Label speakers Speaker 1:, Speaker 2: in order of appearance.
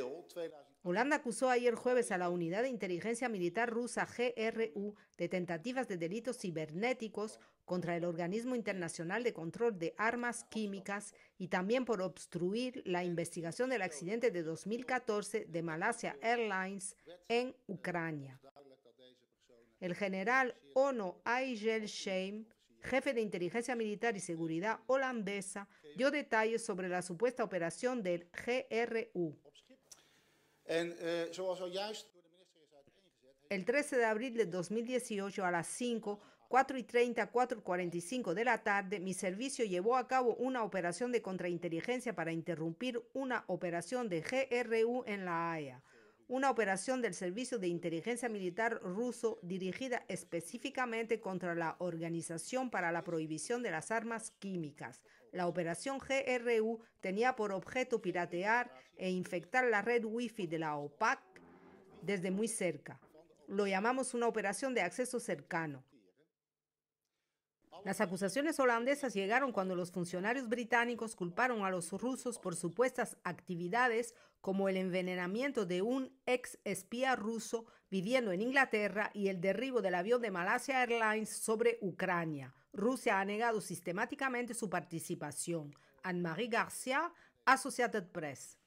Speaker 1: april 2000.
Speaker 2: Holanda acusó ayer jueves a la unidad de inteligencia militar rusa GRU de tentativas de delitos cibernéticos contra el Organismo Internacional de Control de Armas Químicas y también por obstruir la investigación del accidente de 2014 de Malaysia Airlines en Ucrania. El general Ono Aijelsheim, jefe de inteligencia militar y seguridad holandesa, dio detalles sobre la supuesta operación del GRU.
Speaker 1: Uiteengezet...
Speaker 2: El 13 de abril de 2018 a las 5, 4 y 30, 4 y 45 de la tarde, mi servicio llevó a cabo una operación de contrainteligencia para interrumpir una operación de GRU en La Haya una operación del Servicio de Inteligencia Militar ruso dirigida específicamente contra la Organización para la Prohibición de las Armas Químicas. La operación GRU tenía por objeto piratear e infectar la red Wi-Fi de la OPAC desde muy cerca. Lo llamamos una operación de acceso cercano. Las acusaciones holandesas llegaron cuando los funcionarios británicos culparon a los rusos por supuestas actividades como el envenenamiento de un ex espía ruso viviendo en Inglaterra y el derribo del avión de Malaysia Airlines sobre Ucrania. Rusia ha negado sistemáticamente su participación. Anne-Marie Garcia, Associated Press.